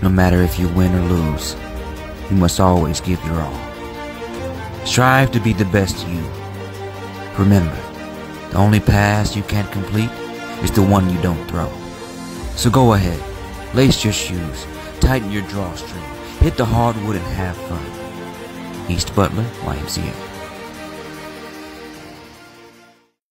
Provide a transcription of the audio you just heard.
No matter if you win or lose, you must always give your all. Strive to be the best you. Remember, the only pass you can't complete is the one you don't throw. So go ahead, lace your shoes, tighten your drawstring, hit the hardwood and have fun. East Butler, YMCA.